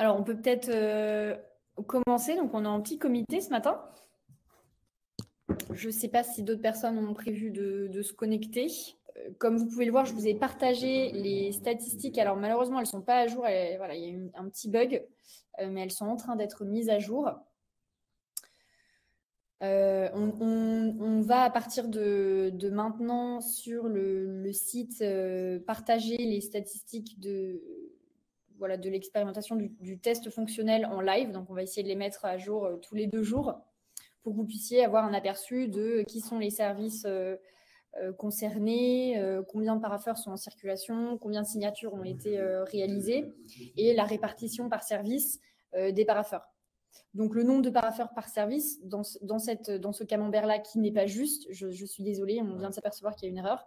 Alors, on peut peut-être euh, commencer. Donc, on est en petit comité ce matin. Je ne sais pas si d'autres personnes ont prévu de, se connecter. Euh, comme vous pouvez le voir, je vous ai partagé les statistiques. Alors, malheureusement, elles ne sont pas à jour. voilà, il y a eu un petit bug, euh, mais elles sont en train d'être mises à jour. on, va à partir de, maintenant sur le, site partager les statistiques de, voilà, de l'expérimentation du, test fonctionnel en live. Donc, on va essayer de les mettre à jour euh, tous les deux jours pour que vous puissiez avoir un aperçu de qui sont les services euh, euh, concernés, combien de parapheurs sont en circulation, combien de signatures ont été réalisées et la répartition par service des parapheurs. Donc, le nombre de parapheurs par service dans, ce camembert-là qui n'est pas juste, je, je, suis désolée, on vient de s'apercevoir qu'il y a une erreur.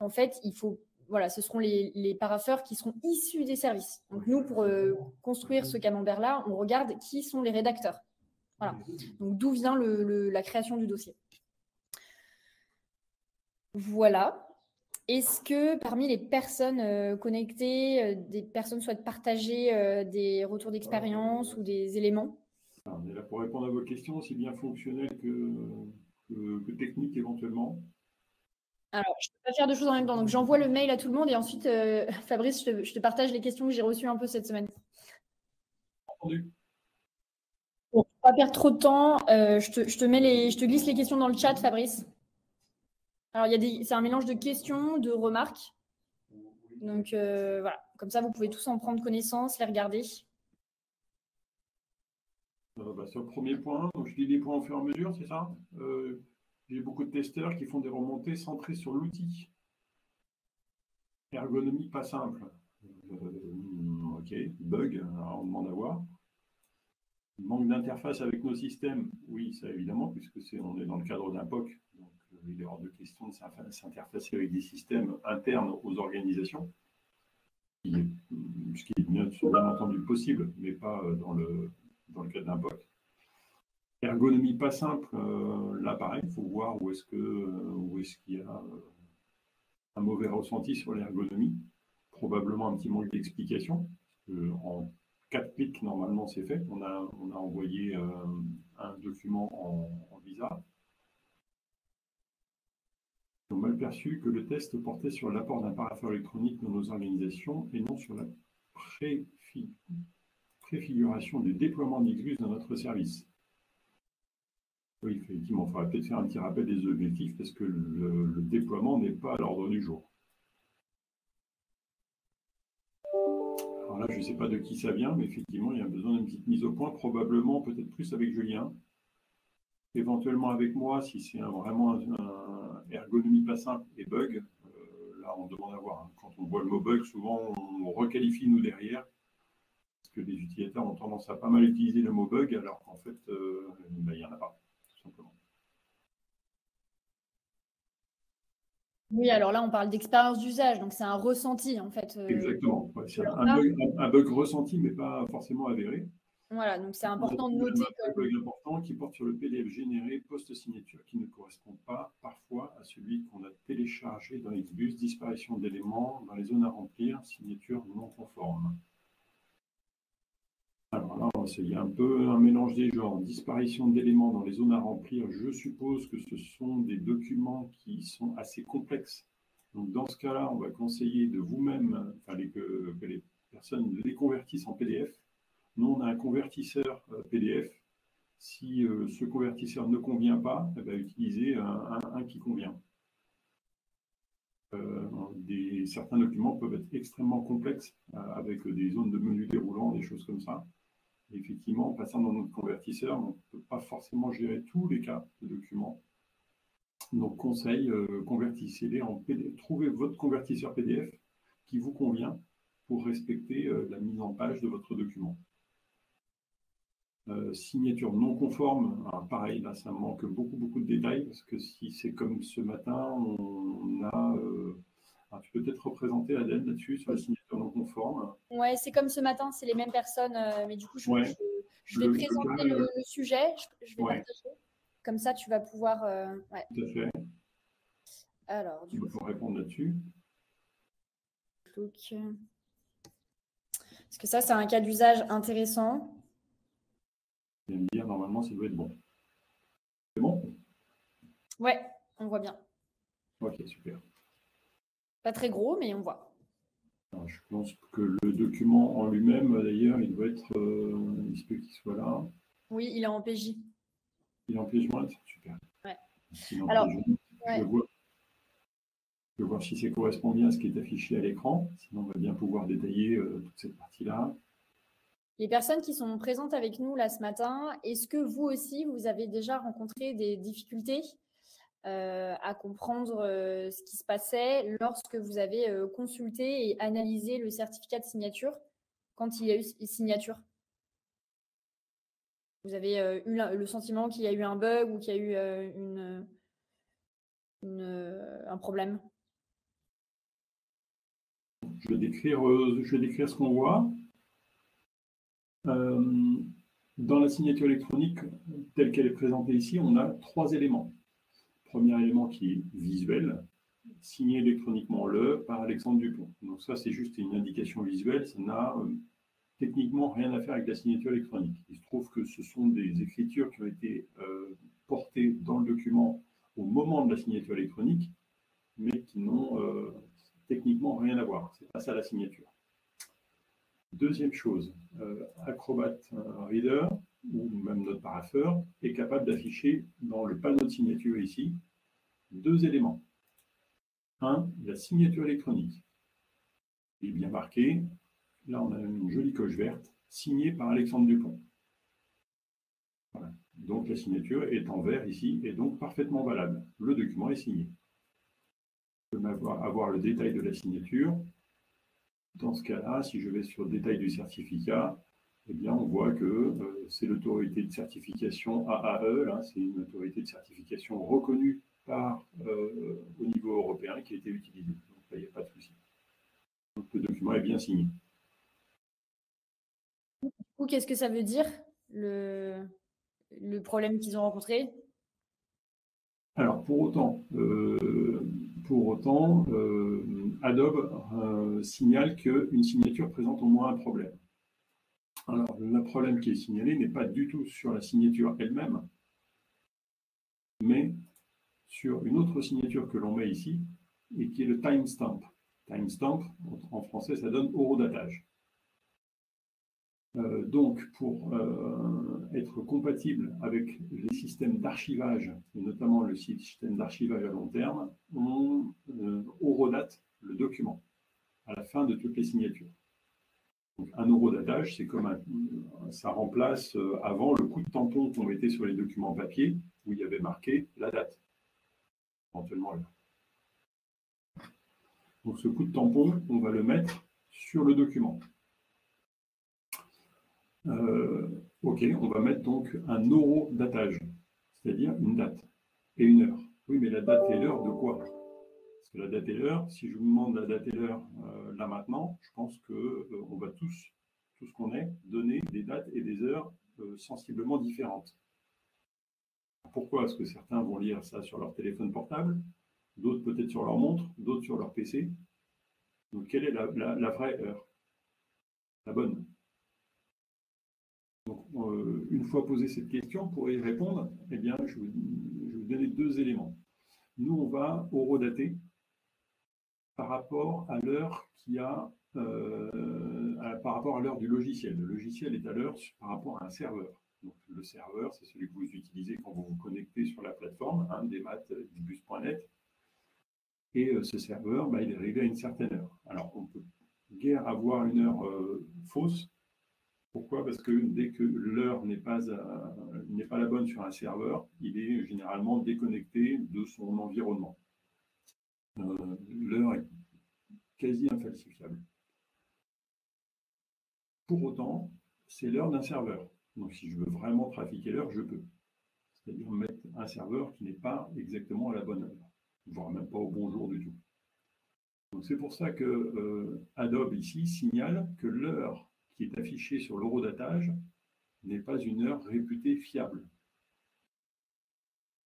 en fait, il faut voilà, ce seront les, parapheurs qui seront issus des services. Donc nous, pour euh, construire ce camembert-là, on regarde qui sont les rédacteurs. Voilà. Donc d'où vient la création du dossier. Voilà. Est-ce que parmi les personnes euh, connectées, euh, des personnes souhaitent partager des retours d'expérience ou des éléments? On est là pour répondre à vos questions, aussi bien fonctionnelles que, que techniques éventuellement. Alors, je ne peux pas faire deux choses en même temps. Donc, j'envoie le mail à tout le monde et ensuite, euh, Fabrice, je te, partage les questions que j'ai reçues un peu cette semaine. Entendu. Pour ne pas perdre trop de temps, euh, je, te, mets les, je te glisse les questions dans le chat, Fabrice. Alors, il y a c'est un mélange de questions, de remarques. Donc, euh, voilà. Comme ça, vous pouvez tous en prendre connaissance, les regarder. Bah, sur le premier point, donc je dis les points au fur et à mesure, c'est ça? J'ai beaucoup de testeurs qui font des remontées centrées sur l'outil. Ergonomie pas simple. Euh, ok, bug, on demande à voir. Manque d'interface avec nos systèmes, oui, ça évidemment, puisque c'est on est dans le cadre d'un POC, donc euh, il est hors de question de s'interfacer avec des systèmes internes aux organisations, ce qui est bien, entendu possible, mais pas euh, dans le, dans le cadre d'un POC. Ergonomie pas simple, euh, là pareil, il faut voir où est-ce où est-ce qu'il y a euh, un mauvais ressenti sur l'ergonomie. Probablement un petit manque d'explication. En quatre clics, normalement, c'est fait. On a, on a envoyé euh, un document en, visa. Ils ont mal perçu que le test portait sur l'apport d'un parapheur électronique dans nos organisations et non sur la préfiguration du déploiement d'Xbus dans notre service. Oui, effectivement, il faudra peut-être faire un petit rappel des objectifs parce que le, déploiement n'est pas à l'ordre du jour. Alors là, je ne sais pas de qui ça vient, mais effectivement, il y a besoin d'une petite mise au point, probablement peut-être plus avec Julien, éventuellement avec moi si c'est vraiment un, ergonomie pas simple et bug. Euh, là, on demande à voir. Hein. Quand on voit le mot bug, souvent on requalifie nous derrière parce que les utilisateurs ont tendance à pas mal utiliser le mot bug alors qu'en fait, euh, il n'y en a pas. Oui, alors là, on parle d'expérience d'usage, donc c'est un ressenti en fait. Euh, Exactement. c'est un, bug, ressenti, mais pas forcément avéré. Voilà, donc c'est important de noter. Un bug important qui porte sur le PDF généré post-signature qui ne correspond pas parfois à celui qu'on a téléchargé dans Xbus, disparition d'éléments dans les zones à remplir, signature non conforme. Il y a un peu un mélange des genres. Disparition d'éléments dans les zones à remplir. Je suppose que ce sont des documents qui sont assez complexes. Donc dans ce cas-là, on va conseiller de vous-même, enfin que, les personnes les convertissent en PDF. Nous, on a un convertisseur euh, PDF. Si euh, ce convertisseur ne convient pas, eh ben, utilisez un, qui convient. Euh, certains documents peuvent être extrêmement complexes, avec des zones de menus déroulants, des choses comme ça effectivement, en passant dans notre convertisseur, on ne peut pas forcément gérer tous les cas de documents. Donc, conseil, euh, convertissez-les en PDF. Trouvez votre convertisseur PDF qui vous convient pour respecter euh, la mise en page de votre document. Euh, signature non conforme, pareil, là, ça manque beaucoup, beaucoup de détails parce que si c'est comme ce matin, on a tu peux peut-être représenter Adèle là-dessus sur la signature non conforme. Ouais, c'est comme ce matin, c'est les mêmes personnes, euh, mais du coup, je, je, vais présenter le, sujet, je, vais partager. Comme ça, tu vas pouvoir. Euh, Tout à fait. Alors, du coup. répondre là-dessus. Est-ce que ça, c'est un cas d'usage intéressant Je vais me dire, normalement, ça doit être bon. C'est bon? Ouais, on voit bien. Ok, super. Pas très gros, mais on voit. je pense que le document en lui-même, d'ailleurs, il doit être. Euh, il se peut qu'il soit là. Oui, il est en PJ. Il est en PJ jointe Super. Ouais. Alors, je, vois, je, vais voir si ça correspond bien à ce qui est affiché à l'écran. Sinon, on va bien pouvoir détailler euh, toute cette partie-là. Les personnes qui sont présentes avec nous là ce matin, est-ce que vous aussi, vous avez déjà rencontré des difficultés euh, à comprendre euh, ce qui se passait lorsque vous avez euh, consulté et analysé le certificat de signature quand il y a eu signature Vous avez eu le sentiment qu'il y a eu un bug ou qu'il y a eu un problème? Je vais décrire ce qu'on voit. dans la signature électronique telle qu'elle est présentée ici, on a trois éléments. Premier élément qui est visuel, signé électroniquement le par Alexandre Dupont. Donc ça, c'est juste une indication visuelle, ça n'a euh, techniquement rien à faire avec la signature électronique. Il se trouve que ce sont des écritures qui ont été euh, portées dans le document au moment de la signature électronique, mais qui n'ont euh, techniquement rien à voir. C'est pas ça la signature. Deuxième chose, Acrobat Reader ou même notre paraffeur, est capable d'afficher dans le panneau de signature ici deux éléments. Un, la signature électronique. Il est bien marqué. Là, on a une jolie coche verte, signée par Alexandre Dupont. Donc la signature est en vert ici et donc parfaitement valable. Le document est signé. Je peux avoir le détail de la signature. Dans ce cas-là, si je vais sur le détail du certificat, eh bien, on voit que euh, c'est l'autorité de certification AAE, c'est une autorité de certification reconnue par, euh, au niveau européen qui a été utilisée. Donc là, il n'y a pas de souci. Donc le document est bien signé. Ou qu'est-ce que ça veut dire, le, le problème qu'ils ont rencontré? Alors, pour autant, euh, pour autant Adobe signale qu'une signature présente au moins un problème. Alors, le problème qui est signalé n'est pas du tout sur la signature elle-même, mais sur une autre signature que l'on met ici, et qui est le timestamp. Timestamp, en français, ça donne horodatage. Euh, donc, pour euh, être compatible avec les systèmes d'archivage, et notamment le système d'archivage à long terme, on euh, horodate le document à la fin de toutes les signatures un euro datage, c'est comme ça remplace euh, avant le coup de tampon qu'on mettait sur les documents papier où il y avait marqué la date, éventuellement là. Donc ce coup de tampon, on va le mettre sur le document. Euh, ok, on va mettre donc un euro datage, c'est-à-dire une date et une heure. Oui, mais la date et l'heure de quoi? La date et l'heure, si je vous demande la date et l'heure euh, là maintenant, je pense qu'on euh, va tous, tout ce qu'on est, donner des dates et des heures euh, sensiblement différentes. Pourquoi Parce que certains vont lire ça sur leur téléphone portable, d'autres peut-être sur leur montre, d'autres sur leur PC. Donc quelle est la, vraie heure? La bonne? Donc, une fois posée cette question, pour y répondre, eh bien, je vais vous donner deux éléments. Nous, on va horodater par rapport à l'heure qui a euh, par rapport à l'heure du logiciel. Le logiciel est à l'heure par rapport à un serveur. Le serveur, c'est celui que vous utilisez quand vous vous connectez sur la plateforme, hein, des maths bus.net. Et euh, ce serveur, bah, il est arrivé à une certaine heure. Alors, on peut guère avoir une heure euh, fausse. Pourquoi? Parce que dès que l'heure n'est pas la bonne sur un serveur, il est généralement déconnecté de son environnement. Euh, l'heure est quasi infalsifiable. Pour autant, c'est l'heure d'un serveur. Donc si je veux vraiment trafiquer l'heure, je peux. C'est-à-dire mettre un serveur qui n'est pas exactement à la bonne heure, voire même pas au bon jour du tout. Donc c'est pour ça que euh, Adobe ici signale que l'heure qui est affichée sur l'horodatage n'est pas une heure réputée fiable.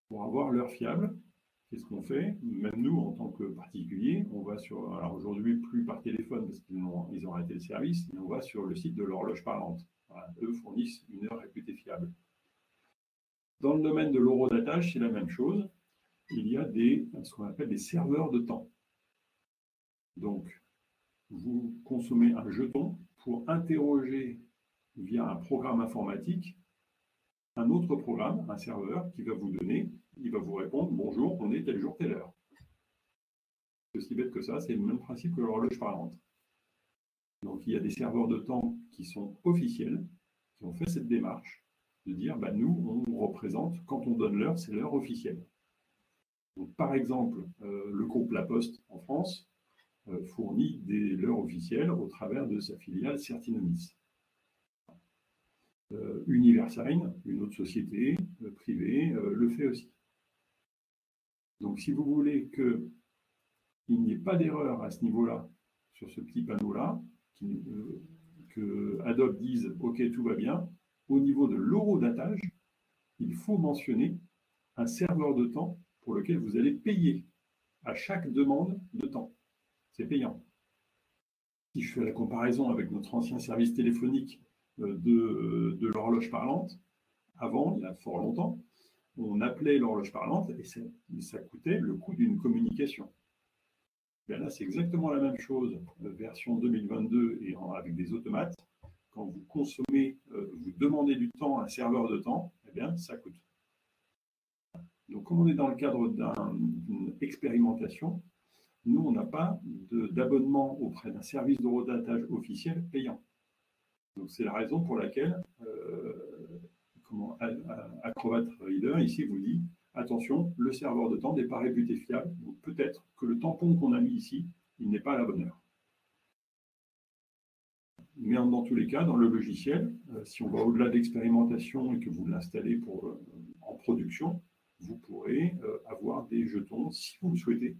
Pour avoir l'heure fiable, Qu'est-ce qu'on fait? Même nous, en tant que particulier, on va sur, alors aujourd'hui plus par téléphone parce qu'ils ont, ils ont arrêté le service, mais on va sur le site de l'horloge parlante. eux fournissent une heure réputée fiable. Dans le domaine de l'horodatage, c'est la même chose. Il y a des, ce qu'on appelle des serveurs de temps. Donc, vous consommez un jeton pour interroger via un programme informatique un autre programme, un serveur, qui va vous donner, il va vous répondre bonjour, on est tel jour, telle heure. C'est aussi bête que ça, c'est le même principe que l'horloge parlante. Donc il y a des serveurs de temps qui sont officiels, qui ont fait cette démarche de dire bah, nous, on représente, quand on donne l'heure, c'est l'heure officielle. Donc, par exemple, euh, le groupe La Poste en France euh, fournit des l'heure officielles au travers de sa filiale Certinomis. Euh, une autre société euh, privée, le fait aussi. Donc si vous voulez qu'il n'y ait pas d'erreur à ce niveau-là, sur ce petit panneau-là, que Adobe dise OK, tout va bien, au niveau de l'eurodatage, il faut mentionner un serveur de temps pour lequel vous allez payer à chaque demande de temps. C'est payant. Si je fais la comparaison avec notre ancien service téléphonique euh, de, de l'horloge parlante. Avant, il y a fort longtemps, on appelait l'horloge parlante et ça, coûtait le coût d'une communication. Bien là, c'est exactement la même chose, euh, version 2022 et avec des automates. Quand vous consommez, euh, vous demandez du temps à un serveur de temps, eh bien, ça coûte. Donc, comme on est dans le cadre d'une expérimentation, nous, on n'a pas d'abonnement auprès d'un service de redatage officiel payant. Donc c'est la raison pour laquelle euh, Acrobat Reader ici vous dit attention, le serveur de temps n'est pas réputé fiable, donc peut-être que le tampon qu'on a mis ici, il n'est pas à la bonne heure. Mais dans tous les cas, dans le logiciel, euh, si on va au-delà de l'expérimentation et que vous l'installez euh, en production, vous pourrez avoir des jetons, si vous le souhaitez,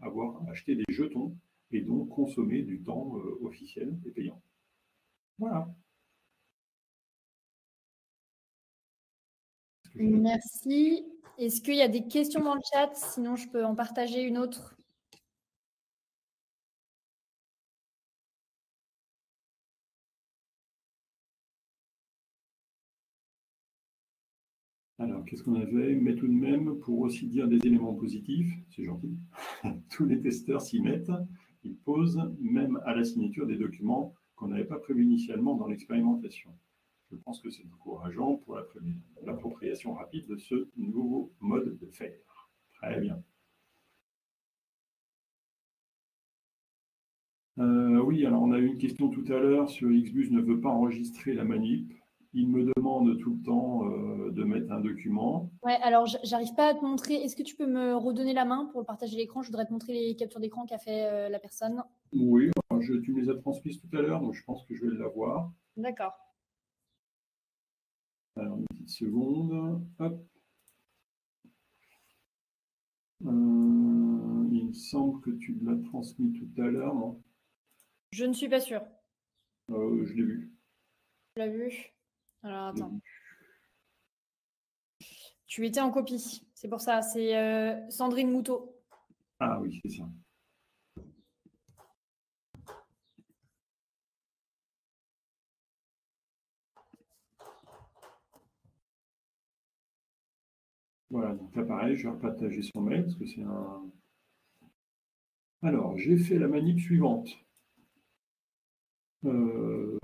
avoir acheté des jetons et donc consommer du temps officiel et payant. Voilà. Merci. Est-ce qu'il y a des questions dans le chat? Sinon, je peux en partager une autre. Alors, qu'est-ce qu'on avait? Mais tout de même, pour aussi dire des éléments positifs, c'est gentil, tous les testeurs s'y mettent, ils posent même à la signature des documents qu'on n'avait pas prévu initialement dans l'expérimentation. Je pense que c'est encourageant pour l'appropriation rapide de ce nouveau mode de faire. Très bien. Euh, oui, alors on a eu une question tout à l'heure sur Xbus ne veut pas enregistrer la manip. Il me demande tout le temps euh, de mettre un document. Ouais, alors j'arrive pas à te montrer. Est-ce que tu peux me redonner la main pour partager l'écran? Je voudrais te montrer les captures d'écran qu'a fait euh, la personne. Oui, je, tu me les as transmises tout à l'heure, donc je pense que je vais l'avoir. D'accord. Alors, une petite seconde. Hop. Euh, il me semble que tu l'as transmis tout à l'heure, non Je ne suis pas sûre. je l'ai vu. Tu l'as vu? Alors attends. Tu étais en copie, c'est pour ça. C'est euh, Sandrine Moutot. Ah oui, c'est ça. Voilà, donc là pareil, je vais repartager son mail parce que c'est un. Alors, j'ai fait la manip suivante. Euh,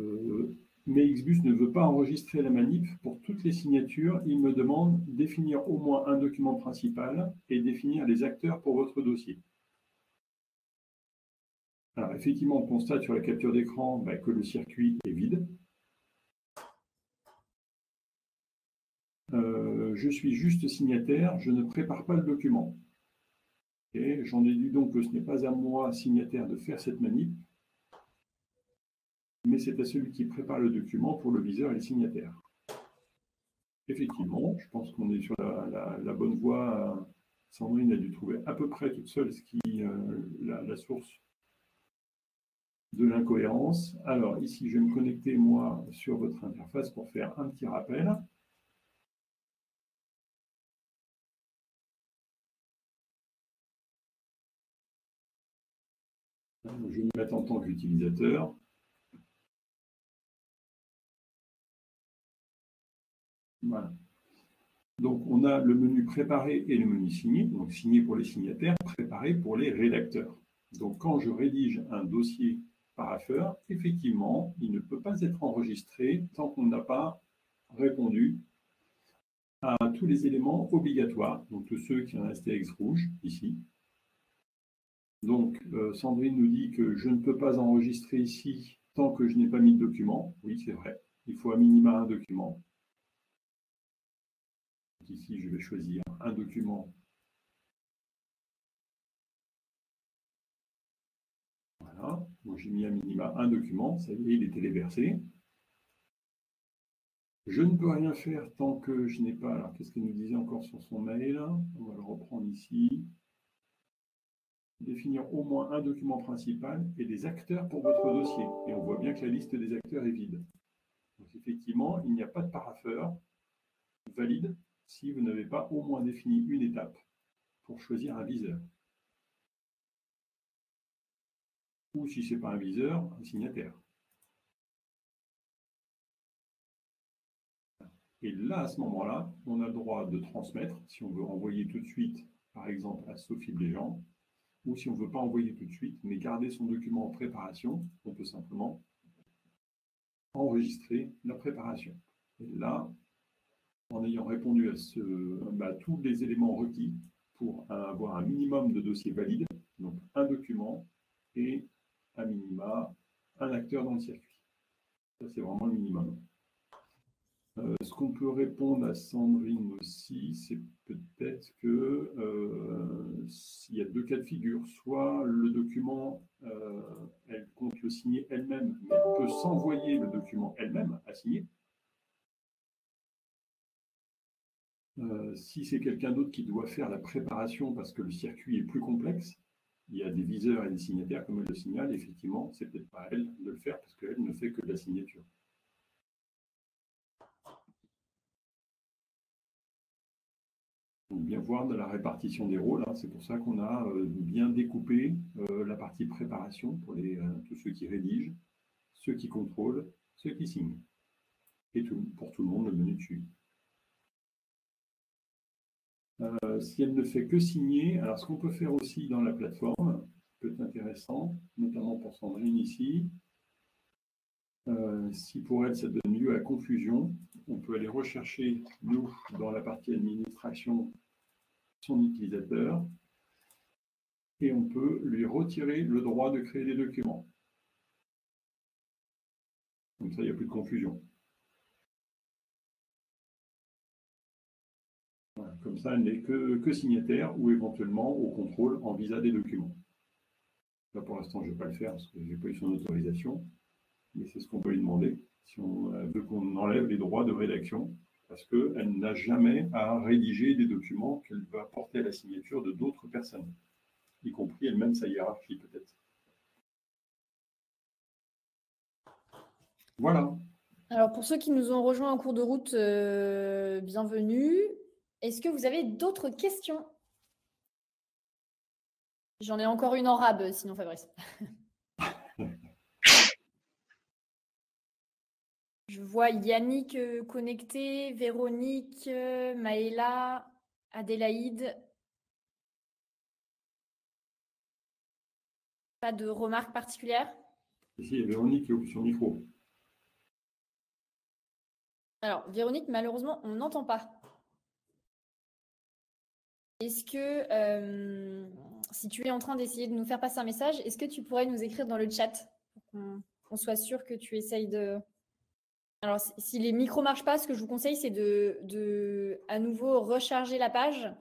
mais Xbus ne veut pas enregistrer la manip pour toutes les signatures. Il me demande définir au moins un document principal et définir les acteurs pour votre dossier. Alors effectivement, on constate sur la capture d'écran bah, que le circuit est vide. Euh, je suis juste signataire, je ne prépare pas le document. J'en déduis donc que ce n'est pas à moi, signataire, de faire cette manip, mais c'est à celui qui prépare le document pour le viseur et le signataire. Effectivement, je pense qu'on est sur la, bonne voie. Sandrine a dû trouver à peu près toute seule ce qui, euh, la, source de l'incohérence. Alors ici, je vais me connecter moi sur votre interface pour faire un petit rappel. Je vais me mettre en tant qu'utilisateur. Voilà. Donc, on a le menu préparé et le menu signé. Donc, signé pour les signataires, préparé pour les rédacteurs. Donc, quand je rédige un dossier paraffeur, effectivement, il ne peut pas être enregistré tant qu'on n'a pas répondu à tous les éléments obligatoires, donc tous ceux qui ont un STX rouge, ici. Donc, euh, Sandrine nous dit que je ne peux pas enregistrer ici tant que je n'ai pas mis de document. Oui, c'est vrai. Il faut à minima un document. ici, je vais choisir un document. Voilà. Donc, j'ai mis à minima un document. Ça y est, il est téléversé. Je ne peux rien faire tant que je n'ai pas. Alors, qu'est-ce qu'elle nous disait encore sur son mail? On va le reprendre ici. Définir au moins un document principal et des acteurs pour votre dossier. Et on voit bien que la liste des acteurs est vide. Donc, effectivement, il n'y a pas de paraffeur valide si vous n'avez pas au moins défini une étape pour choisir un viseur. Ou si ce n'est pas un viseur, un signataire. Et là, à ce moment-là, on a le droit de transmettre, si on veut envoyer tout de suite, par exemple, à Sophie Bléjean, ou si on ne veut pas envoyer tout de suite, mais garder son document en préparation, on peut simplement enregistrer la préparation. Et là, en ayant répondu à, ce, bah, tous les éléments requis pour avoir un minimum de dossiers valides, donc un document et un minima, un acteur dans le circuit. Ça, c'est vraiment le minimum. Euh, ce qu'on peut répondre à Sandrine aussi, c'est peut-être que euh, y a deux cas de figure, soit le document, euh, elle compte le signer elle-même, mais elle peut s'envoyer le document elle-même à signer. si c'est quelqu'un d'autre qui doit faire la préparation parce que le circuit est plus complexe, il y a des viseurs et des signataires, comme elle le signale, effectivement, c'est peut-être pas à elle de le faire parce qu'elle ne fait que de la signature. Bien voir de la répartition des rôles. Hein. C'est pour ça qu'on a euh, bien découpé euh, la partie préparation pour les, euh, tous ceux qui rédigent, ceux qui contrôlent, ceux qui signent. Et pour tout le monde, le menu dessus. si elle ne fait que signer, alors ce qu'on peut faire aussi dans la plateforme, peut être intéressant, notamment pour Sandrine ici, si pour elle ça donne lieu à confusion, on peut aller rechercher, nous, dans la partie administration, son utilisateur et on peut lui retirer le droit de créer des documents. Comme ça, il n'y a plus de confusion. Comme ça, elle n'est que, signataire ou éventuellement au contrôle en visa des documents. Là, pour l'instant, je ne vais pas le faire parce que je n'ai pas eu son autorisation, mais c'est ce qu'on peut lui demander si on veut qu'on enlève les droits de rédaction parce qu'elle n'a jamais à rédiger des documents qu'elle va porter à la signature de d'autres personnes, y compris elle-même sa hiérarchie peut-être. Voilà. Alors pour ceux qui nous ont rejoints en cours de route, euh, bienvenue. Est-ce que vous avez d'autres questions? J'en ai encore une en rab, sinon Fabrice. Je vois Yannick euh, connecté, Véronique, euh, Maëla, Adélaïde. Pas de remarques particulières? Si, Véronique ouvre son micro. Alors, Véronique, malheureusement, on n'entend pas. Est-ce que, euh, si tu es en train d'essayer de nous faire passer un message, est-ce que tu pourrais nous écrire dans le chat pour qu'on soit sûr que tu essayes de, alors, si les micros ne marchent pas, ce que je vous conseille, c'est de, à nouveau recharger la page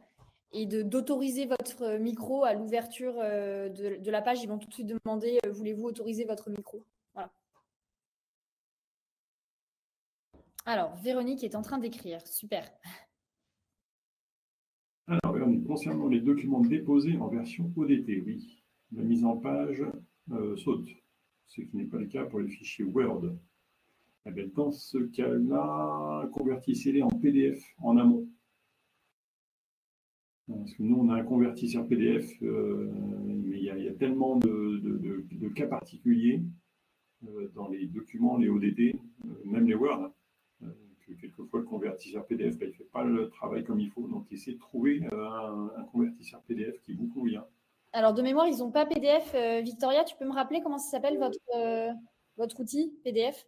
et d'autoriser votre micro à l'ouverture euh, de, la page. Ils vont tout de suite demander euh, voulez-vous autoriser votre micro? Voilà. Alors, Véronique est en train d'écrire. Super. Alors, concernant les documents déposés en version ODT, oui, la mise en page euh, saute, ce qui n'est pas le cas pour les fichiers Word. Eh dans ce cas-là, convertissez-les en PDF en amont. Parce que nous, on a un convertisseur PDF, mais il y, a, tellement de, cas particuliers dans les documents, les ODT, même les Word, que quelquefois le convertisseur PDF, ben, il ne fait pas le travail comme il faut. Donc, essayez de trouver un, convertisseur PDF qui vous convient. Alors, de mémoire, ils n'ont pas PDF. Euh, Victoria, tu peux me rappeler comment ça s'appelle votre, euh, votre outil PDF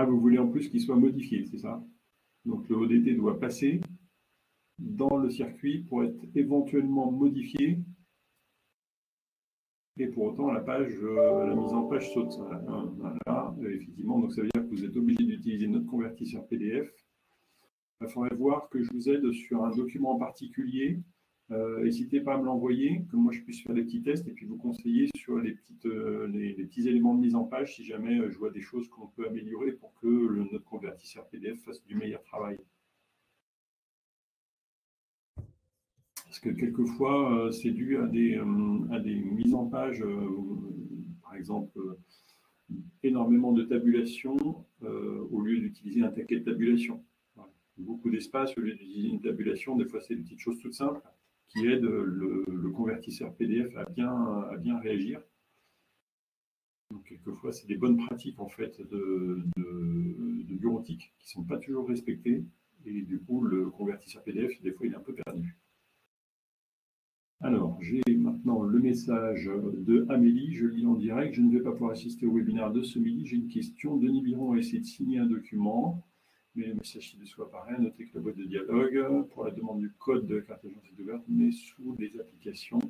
Ah, vous voulez en plus qu'il soit modifié, c'est ça? Donc, le ODT doit passer dans le circuit pour être éventuellement modifié. Et pour autant, la page, euh, la mise en page saute. Voilà, effectivement, donc ça veut dire que vous êtes obligé d'utiliser notre convertisseur PDF il faudrait voir que je vous aide sur un document en particulier. Euh, n'hésitez pas à me l'envoyer, que moi je puisse faire des petits tests et puis vous conseiller sur les, petites, euh, les, petits éléments de mise en page si jamais euh, je vois des choses qu'on peut améliorer pour que notre convertisseur PDF fasse du meilleur travail. Parce que quelquefois, c'est dû à des, à des mises en page, par exemple, énormément de tabulation au lieu d'utiliser un taquet de tabulation beaucoup d'espace au lieu d'utiliser une tabulation. Des fois, c'est des petites choses toutes simples qui aident le, convertisseur PDF à bien, à bien réagir. Donc, quelquefois, c'est des bonnes pratiques en fait de, de, bureautique qui ne sont pas toujours respectées. Et du coup, le convertisseur PDF, des fois, il est un peu perdu. Alors, j'ai maintenant le message de Amélie. Je lis en direct. Je ne vais pas pouvoir assister au webinaire de ce midi. J'ai une question. Denis Biron a essayé de signer un document mais le message ci-dessous apparaît. Notez que la boîte de dialogue pour la demande du code de carte d'agence est ouverte, mais sous les applications.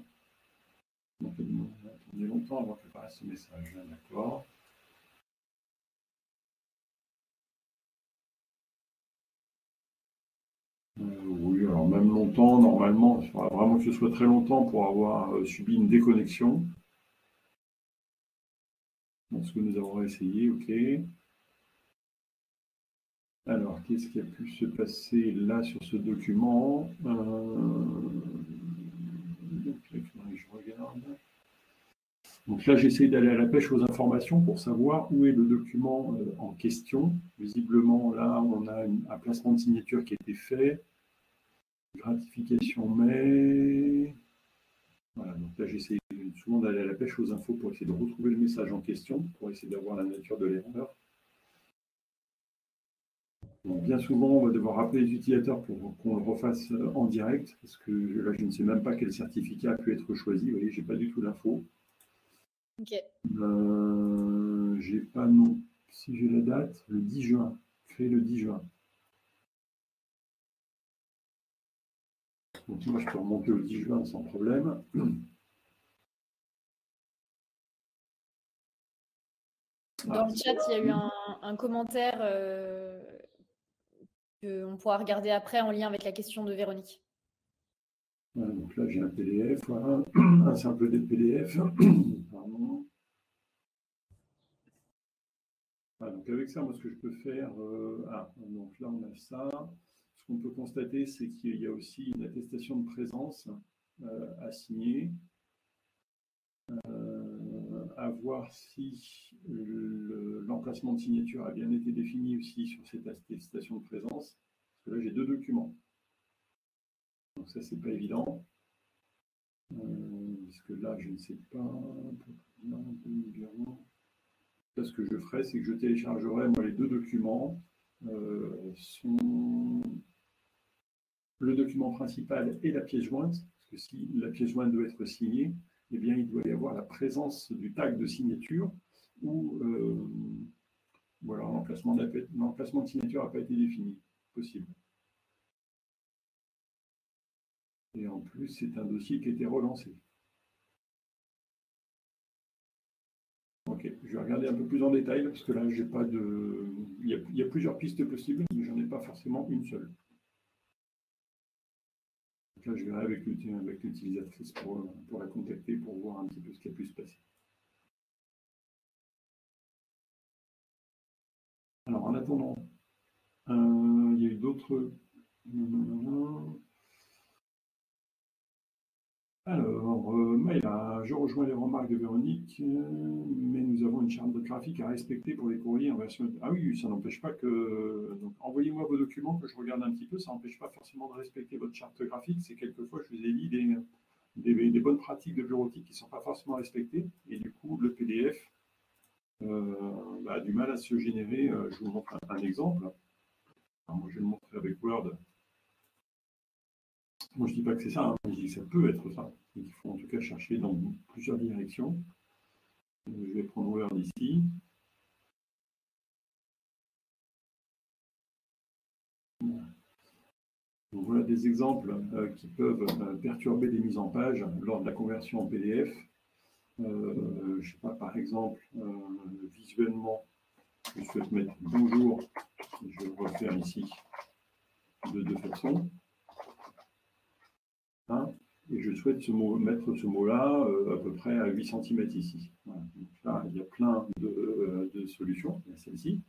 Donc, on a attendu longtemps avant que apparaisse ce message. D'accord. Euh, oui, alors même longtemps, normalement, il faudra vraiment que ce soit très longtemps pour avoir euh, subi une déconnexion. Ce que nous avons essayé, ok. Alors, qu'est-ce qui a pu se passer là sur ce document euh, Donc là, j'essaie d'aller à la pêche aux informations pour savoir où est le document euh, en question. Visiblement, là, on a un placement de signature qui a été fait. Gratification mais... Voilà, donc là, j'essaie souvent d'aller à la pêche aux infos pour essayer de retrouver le message en question, pour essayer d'avoir la nature de l'erreur bien souvent, on va devoir rappeler les utilisateurs pour qu'on le refasse euh, en direct, parce que là, je ne sais même pas quel certificat a pu être choisi. Vous voyez, je n'ai pas du tout l'info. Ok. Euh, j'ai pas non. Si j'ai la date, le 10 juin. Créé le 10 juin. Donc moi, je peux remonter au 10 juin sans problème. Dans le chat, il y a eu un, commentaire euh, qu'on pourra regarder après en lien avec la question de Véronique. donc là, j'ai un PDF, voilà. un simple PDF. donc avec ça, moi, ce que je peux faire, euh, ah, donc là, on a ça. Ce qu'on peut constater, c'est qu'il y a aussi une attestation de présence euh, à signer. Euh, à voir si l'emplacement de signature a bien été défini aussi sur cette attestation de présence. Parce que là, j'ai deux documents. Donc ça, c'est pas évident. Euh, parce que là, je ne sais pas. ce que je ferai, c'est que je téléchargerai moi les deux documents. Euh, sont le document principal et la pièce jointe, parce que si la pièce jointe doit être signée, eh bien, il doit y avoir la présence du tag de signature ou euh, voilà, l'emplacement de signature n'a pas été défini. Possible. Et en plus, c'est un dossier qui a été relancé. Ok, je vais regarder un peu plus en détail parce que là, j'ai pas de. Il y, a, il y a plusieurs pistes possibles, mais j'en ai pas forcément une seule là, je verrai avec l'utilisatrice pour, la contacter pour voir un petit peu ce qui a pu se passer. Alors, en attendant, euh, il y a eu d'autres. Alors, euh, je rejoins les remarques de Véronique, euh, mais nous avons une charte de graphique à respecter pour les courriers en version. Ah oui, ça n'empêche pas que. Envoyez-moi vos documents que je regarde un petit peu. Ça n'empêche pas forcément de respecter votre charte graphique. C'est quelquefois, je vous ai dit, des, bonnes pratiques de bureautique qui ne sont pas forcément respectées. Et du coup, le PDF euh, bah, a du mal à se générer. Je vous montre un, exemple. moi, je vais le montrer avec Word. Moi, je ne dis pas que c'est ça, hein, je dis que ça peut être ça. Il faut en tout cas chercher dans plusieurs directions. Je vais prendre Word ici. voilà des exemples euh, qui peuvent euh, perturber les mises en page lors de la conversion en PDF. Euh, je sais pas, par exemple, visuellement, je souhaite mettre bonjour. Je vais le refaire ici de deux façons. Et je souhaite mettre ce mot-là à peu près à 8 cm ici. là, il y a plein de, de solutions. Il y a celle-ci.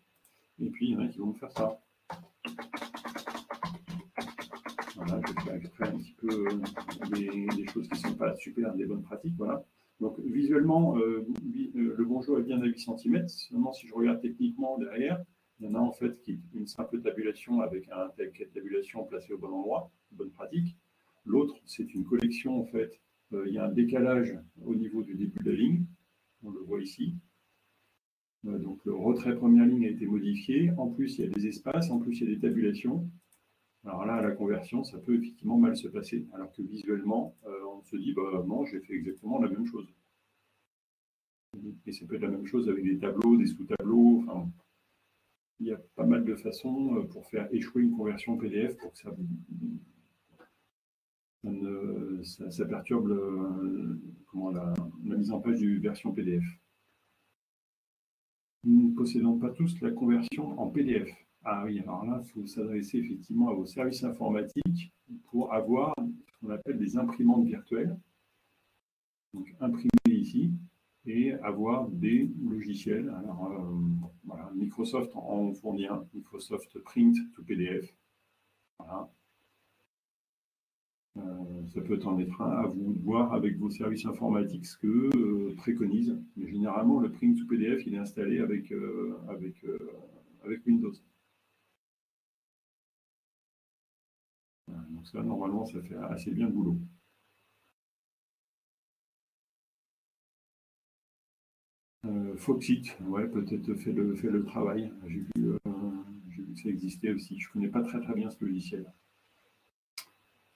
Et puis, il y en a qui vont me faire ça. Voilà, je fais exprès un petit peu euh, des, choses qui ne sont pas super, des bonnes pratiques. Voilà. Donc visuellement, euh, euh, le bonjour est bien à 8 cm. Seulement, si je regarde techniquement derrière, il y en a en fait qui une simple tabulation avec un tabulation placée au bon endroit, bonne pratique. L'autre, c'est une collection en fait. il y a un décalage au niveau du début de la ligne. On le voit ici. donc le retrait première ligne a été modifié. En plus, il y a des espaces. En plus, il y a des tabulations. Alors là, à la conversion, ça peut effectivement mal se passer, alors que visuellement, euh, on se dit, bah non, j'ai fait exactement la même chose. Et ça peut être la même chose avec des tableaux, des sous-tableaux, enfin, il y a pas mal de façons euh, pour faire échouer une conversion PDF pour que ça, ça, perturbe la, mise en page du version PDF. Nous ne possédons pas tous la conversion en PDF. Ah oui, alors là, il faut s'adresser effectivement à vos services informatiques pour avoir ce qu'on appelle des imprimantes virtuelles. Donc imprimer ici et avoir des logiciels. Alors euh, voilà, Microsoft en fournit un, Microsoft Print to PDF. Voilà. Euh, ça peut en être un, à vous voir avec vos services informatiques ce que euh, préconise. Mais généralement, le print to PDF, il est installé avec, avec Windows. Donc ça, normalement, ça fait assez bien le boulot. Euh, Foxit, ouais, peut-être fait le, travail. J'ai vu, euh, vu, que ça existait aussi. Je ne connais pas très très bien ce logiciel.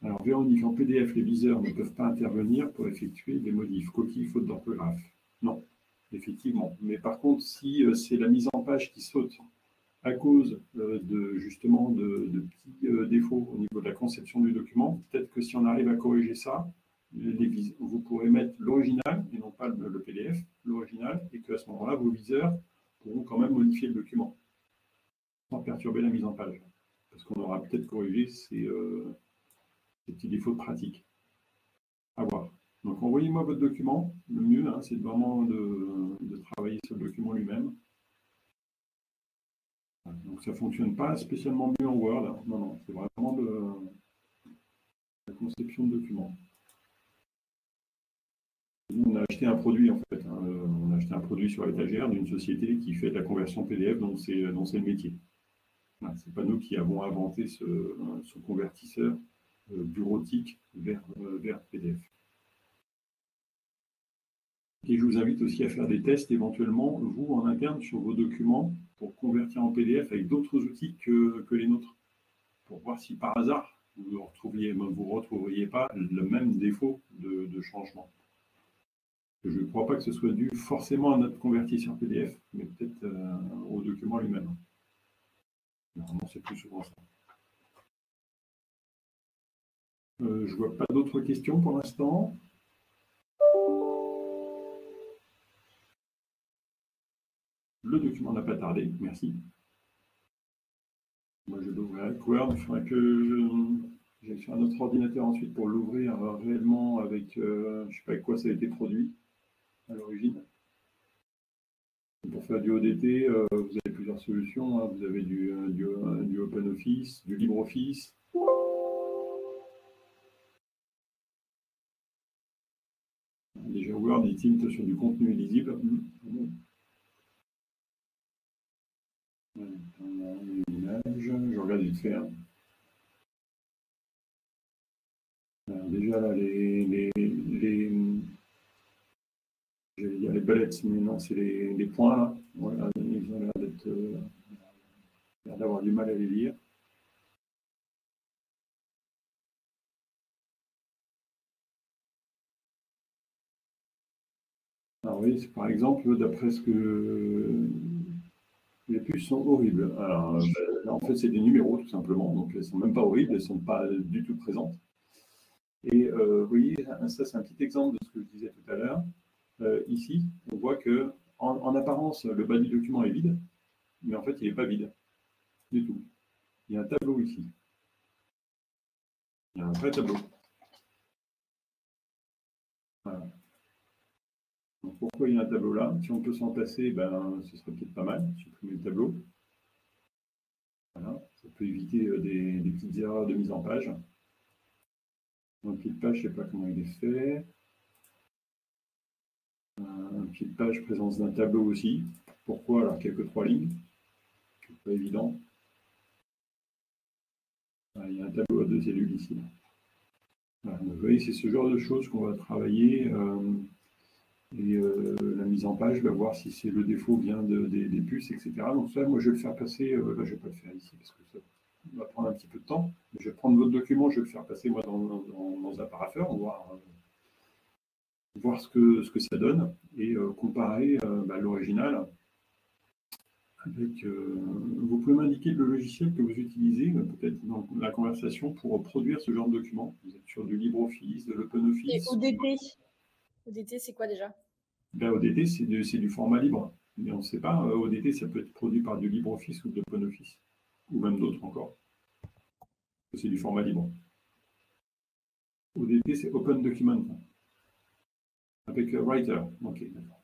Alors, Véronique, en PDF, les viseurs ne peuvent pas intervenir pour effectuer des modifs, coquilles, faute d'orthographe. Non, effectivement. Mais par contre, si euh, c'est la mise en page qui saute à cause euh, de justement de, petits euh, défauts au niveau de la conception du document. Peut-être que si on arrive à corriger ça, vous pourrez mettre l'original et non pas le, PDF, l'original, et qu'à ce moment-là, vos viseurs pourront quand même modifier le document sans perturber la mise en page. Parce qu'on aura peut-être corrigé ces, euh, petits défauts de pratique. À voir. Donc envoyez-moi votre document. Le mieux, hein, c'est vraiment de travailler sur le document lui-même. Donc ça ne fonctionne pas spécialement mieux en Word. Non, non, c'est vraiment de la conception de documents. On a acheté un produit en fait. Hein. On a acheté un produit sur l'étagère d'une société qui fait de la conversion PDF, dont c'est le métier. Ce n'est pas nous qui avons inventé ce, convertisseur bureautique vers, euh, PDF. Et je vous invite aussi à faire des tests éventuellement, vous, en interne, sur vos documents, pour convertir en PDF avec d'autres outils que, les nôtres, pour voir si par hasard, vous ne retrouviez, vous retrouveriez pas le même défaut de, changement. Je ne crois pas que ce soit dû forcément à notre convertisseur PDF, mais peut-être euh, au document lui-même. Normalement, c'est plus souvent ça. Euh, je ne vois pas d'autres questions pour l'instant. Le document n'a pas tardé, merci. Moi, je l'ouvrirai avec Word. Il faudrait que j'aille sur un autre ordinateur ensuite pour l'ouvrir réellement avec, euh, je ne sais pas avec quoi ça a été produit à l'origine. Pour faire du ODT, euh, vous avez plusieurs solutions. Hein. Vous avez du, euh, du, du OpenOffice, du LibreOffice. Voir, dit-il, sur du contenu lisible. Hmm. Je regarde vite fait. Hein. déjà là, les, les, les, dire les balettes, mais non, c'est les, les, points là. Voilà, ils ont l'air d'être, euh, d'avoir du mal à les lire. Alors oui, par exemple, d'après ce que les puces sont horribles. Alors, euh, en fait, c'est des numéros tout simplement, donc elles ne sont même pas horribles, elles ne sont pas du tout présentes. Et euh, vous voyez, ça c'est un petit exemple de ce que je disais tout à l'heure. Euh, ici, on voit que en, apparence, le bas du document est vide, mais en fait, il n'est pas vide du tout. Il y a un tableau ici. Il y a un vrai tableau. Voilà. Pourquoi il y a un tableau là? Si on peut s'en passer, ben, ce serait peut-être pas mal, supprimer le tableau. Voilà. Ça peut éviter euh, des petites erreurs de mise en page. Un pied de page, je ne sais pas comment il est fait. Un pied de page, présence d'un tableau aussi. Pourquoi? Alors, quelques trois lignes. C'est pas évident. Ah, il y a un tableau à deux cellules ici. vous voyez, c'est ce genre de choses qu'on va travailler. Euh, et euh, la mise en page, va voir si c'est le défaut vient des, puces, etc. Donc ça, moi, je vais le faire passer. Euh, là, je ne vais pas le faire ici parce que ça va prendre un petit peu de temps. Je vais prendre votre document, je vais le faire passer moi dans, un paraffeur, voir, euh, voir ce, que, ce que ça donne et comparer bah, l'original avec. vous pouvez m'indiquer le logiciel que vous utilisez, peut-être dans la conversation, pour produire ce genre de document. Vous êtes sur du LibreOffice, de l'OpenOffice. Et ODT ODT, c'est quoi déjà? Ben, ODT, c'est du format libre. Mais on ne sait pas, ODT, ça peut être produit par du LibreOffice ou de l'OpenOffice ou même d'autres encore. C'est du format libre. ODT, c'est Open Document. Avec euh, Writer. Ok, d'accord.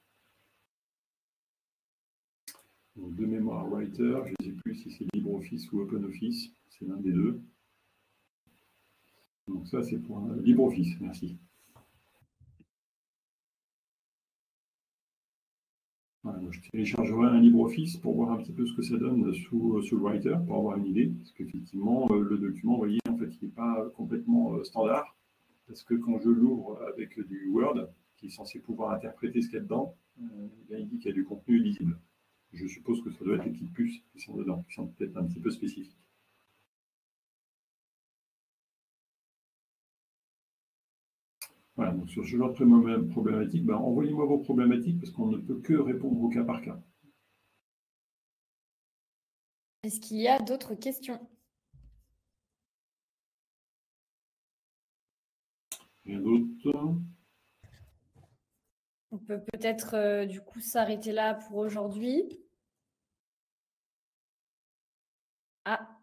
de mémoire Writer, je ne sais plus si c'est LibreOffice ou OpenOffice, c'est l'un des deux. Donc ça, c'est pour LibreOffice, merci. Je téléchargerai un LibreOffice pour voir un petit peu ce que ça donne sous, euh, sous le Writer, pour avoir une idée. Parce qu'effectivement, euh, le document, vous voyez, en fait, il n'est pas complètement euh, standard. Parce que quand je l'ouvre avec du Word, qui est censé pouvoir interpréter ce qu'il y a dedans, il dit qu'il y a du contenu lisible. Je suppose que ça doit être les petites puces qui sont dedans, qui sont peut-être un petit peu spécifiques. Voilà, donc sur ce genre de problématique, ben, envoyez-moi vos problématiques parce qu'on ne peut que répondre au cas par cas. Est-ce qu'il y a d'autres questions? Rien d'autre On peut peut-être euh, du coup s'arrêter là pour aujourd'hui. Ah,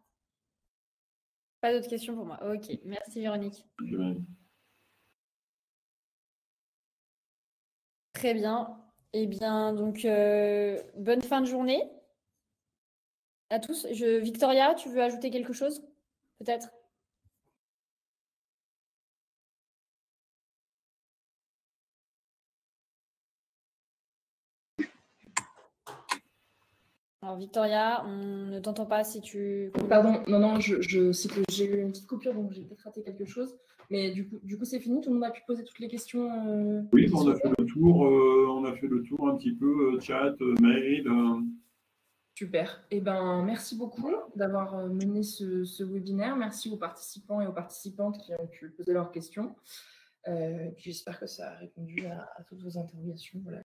pas d'autres questions pour moi. Ok, merci Véronique. Très bien. Eh bien, donc, euh, bonne fin de journée à tous. Victoria, tu veux ajouter quelque chose Peut-être? Alors, Victoria, on ne t'entend pas si tu. Pardon, non, non, je, je c'est que j'ai eu une petite coupure, donc j'ai peut-être raté quelque chose. Mais du coup, du coup c'est fini, tout le monde a pu poser toutes les questions. Euh, oui, on a fait le tour, euh, on a fait le tour un petit peu, euh, chat, mail. Super. Eh ben, merci beaucoup d'avoir mené ce, webinaire. Merci aux participants et aux participantes qui ont pu poser leurs questions. j'espère que ça a répondu à, toutes vos interrogations. Voilà.